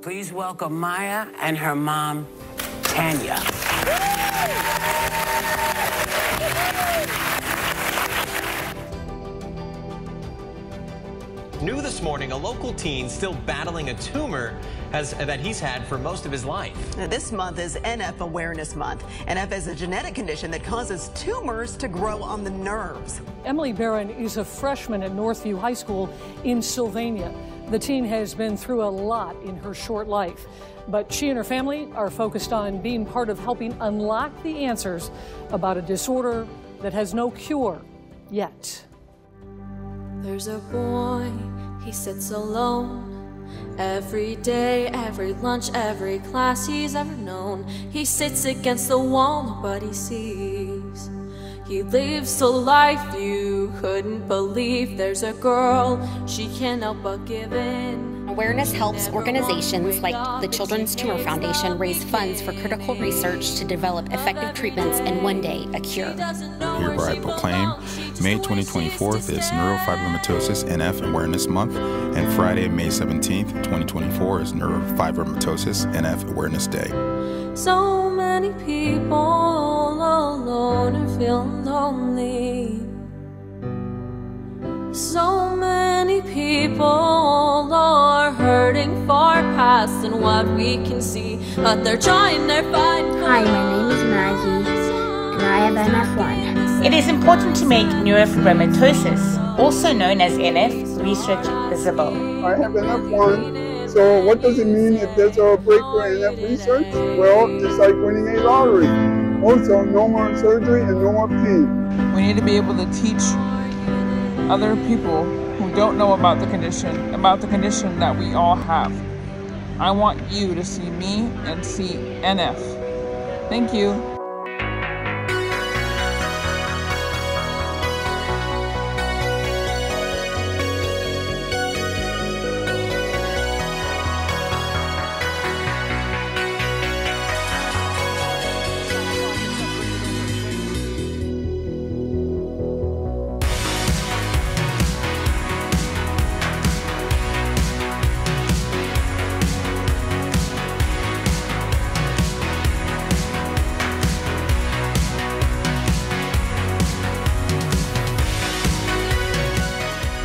Please welcome Maya and her mom, Tanya. This morning, a local teen still battling a tumor has, that he's had for most of his life. This month is NF Awareness Month. NF is a genetic condition that causes tumors to grow on the nerves. Emily Barron is a freshman at Northview High School in Sylvania. The teen has been through a lot in her short life, but she and her family are focused on being part of helping unlock the answers about a disorder that has no cure yet. There's a boy, he sits alone. Every day, every lunch, every class he's ever known. He sits against the wall, nobody sees. He lives a life you couldn't believe. There's a girl, she can't help but give in. Awareness helps organizations like the Children's Tumor Foundation raise funds for critical research to develop effective treatments and one day a cure. Hereby I proclaim May 2024 is Neurofibromatosis NF Awareness Month, and Friday, May 17th, 2024 is Neurofibromatosis NF Awareness Day. So many people far past than what we can see, but they're trying their fight. Hi, my name is Maggie, and I have NF1. It is important to make neurofibromatosis, also known as NF, research visible. I have NF1, so what does it mean if there's a breakthrough in NF research? Well, it's like winning a lottery. Also, no more surgery and no more pain. We need to be able to teach other people who don't know about the condition, about the condition that we all have. I want you to see me and see NF. Thank you.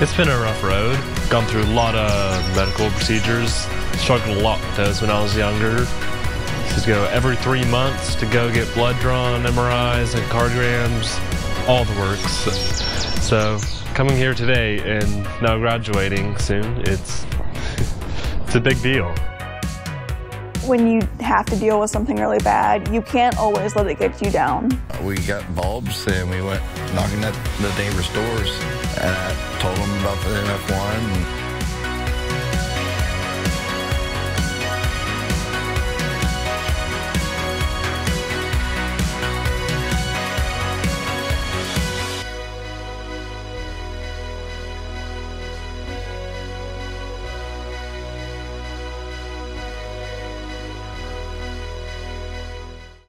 It's been a rough road. Gone through a lot of medical procedures. Struggled a lot with those when I was younger. To go every three months to go get blood drawn, MRIs, and cardiograms, all the works. So coming here today and now graduating soon, it's it's a big deal. When you have to deal with something really bad, you can't always let it get you down. We got bulbs and we went knocking at the neighbor's doors and I told them about the NF1